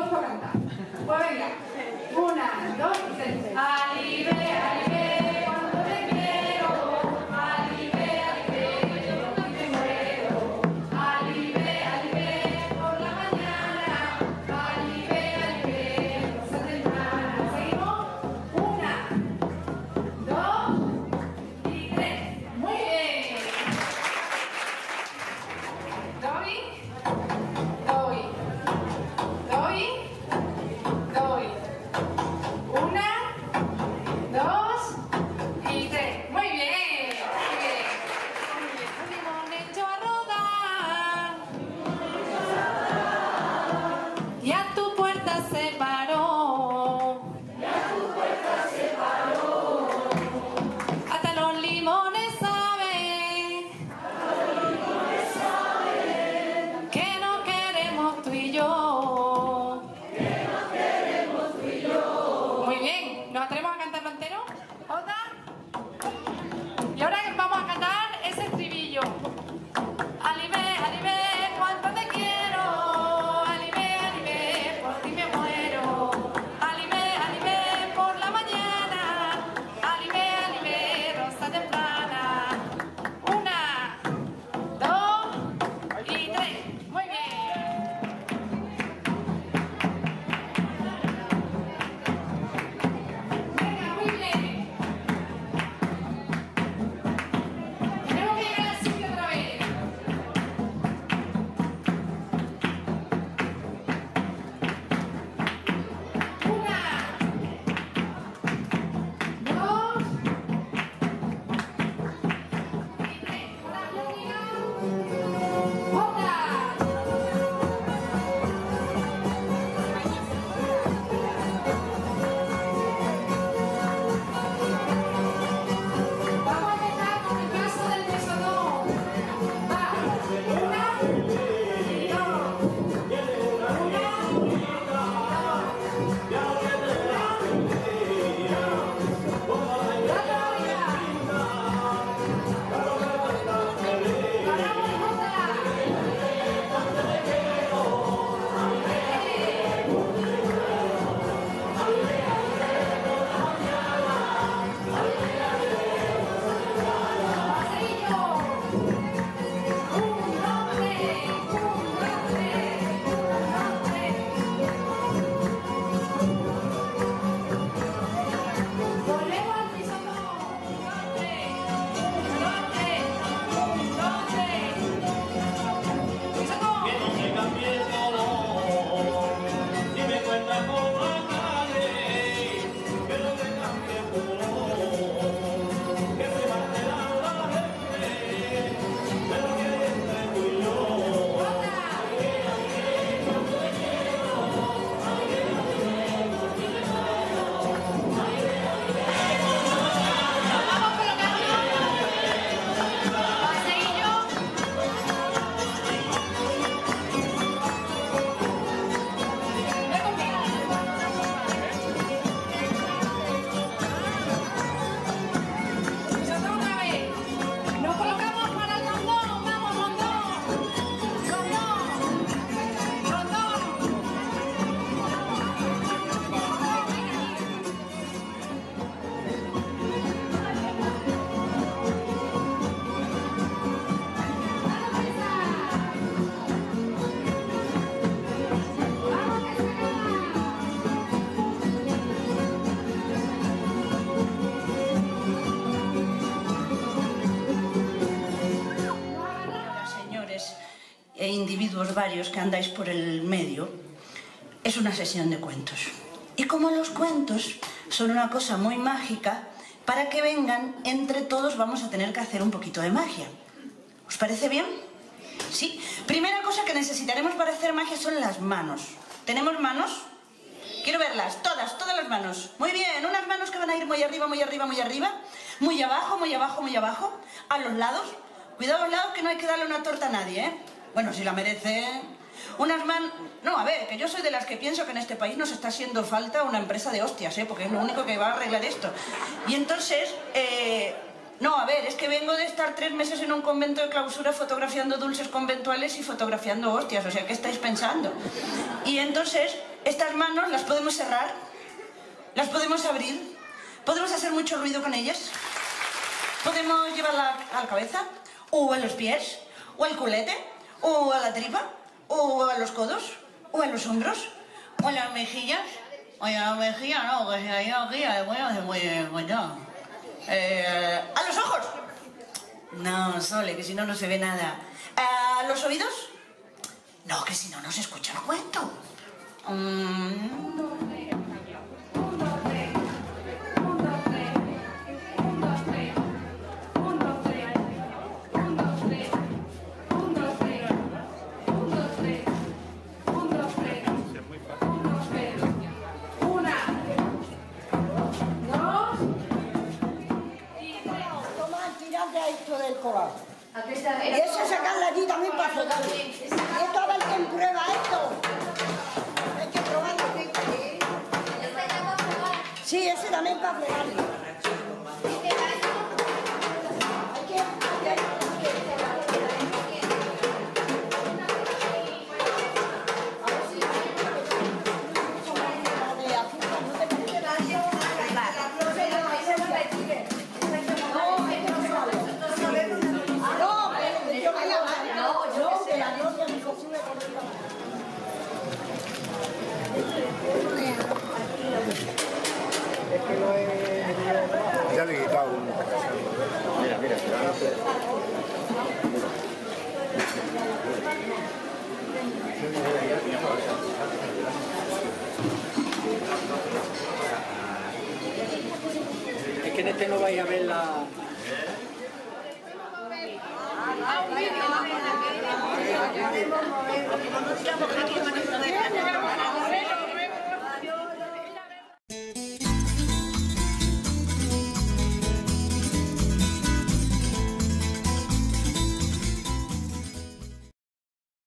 Voy por cantar. Voy a Una, dos, separó. varios que andáis por el medio, es una sesión de cuentos. Y como los cuentos son una cosa muy mágica, para que vengan, entre todos vamos a tener que hacer un poquito de magia. ¿Os parece bien? Sí. Primera cosa que necesitaremos para hacer magia son las manos. ¿Tenemos manos? Quiero verlas, todas, todas las manos. Muy bien, unas manos que van a ir muy arriba, muy arriba, muy arriba, muy abajo, muy abajo, muy abajo, a los lados. Cuidado a los lados que no hay que darle una torta a nadie, ¿eh? Bueno, si la merece... Unas man... No, a ver, que yo soy de las que pienso que en este país nos está haciendo falta una empresa de hostias, ¿eh? Porque es lo ah. único que va a arreglar esto. Y entonces... Eh... No, a ver, es que vengo de estar tres meses en un convento de clausura fotografiando dulces conventuales y fotografiando hostias, o sea, ¿qué estáis pensando? Y entonces, estas manos las podemos cerrar, las podemos abrir, podemos hacer mucho ruido con ellas, podemos llevarla a la cabeza, o en los pies, o al culete, o a la tripa, o a los codos, o a los hombros, o a las mejillas. Oye, a la mejilla no, que se ha ido aquí, bueno, se puede encontrar. Eh, ¿A los ojos? No, Sole, que si no, no se ve nada. ¿A los oídos? No, que si no, no se escucha el cuento. Mm, Y eso sacarla allí también para fregarlo. Y esto a ver quién prueba esto. Hay que probarlo. Sí, ese también para fregarlo. En este no vais a ver la...